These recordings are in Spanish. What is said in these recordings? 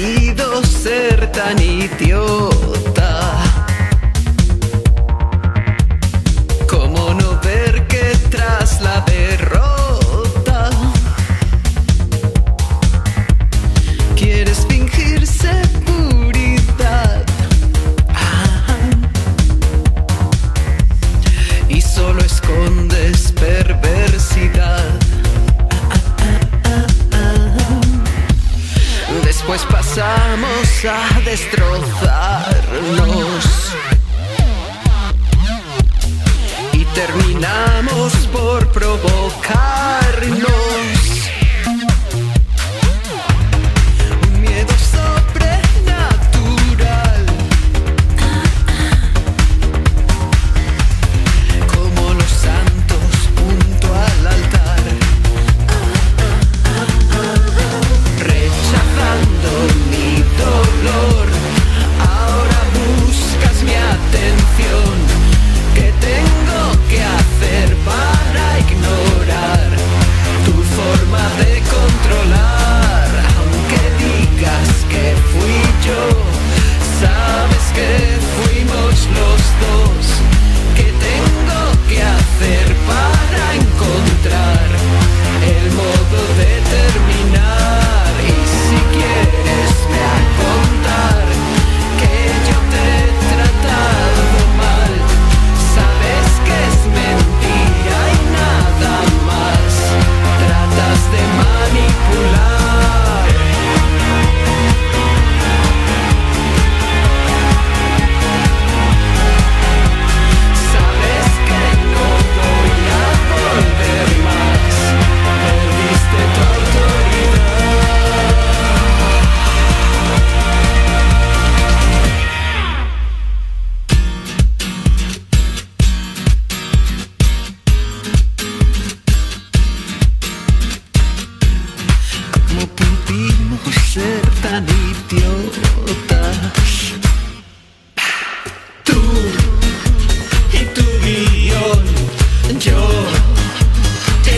¿Cómo he podido ser tan idiota? Pasamos a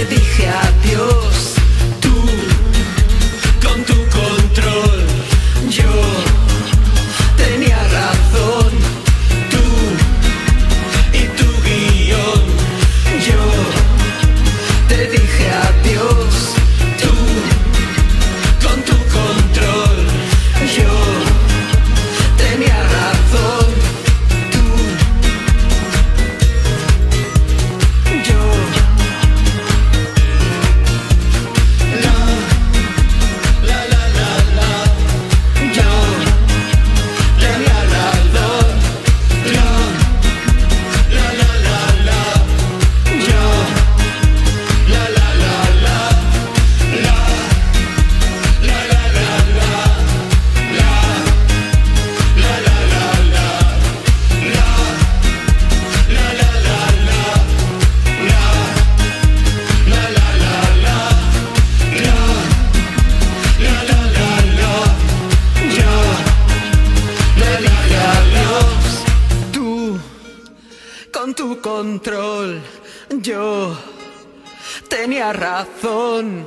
dije adiós. Tu control. Yo tenía razón.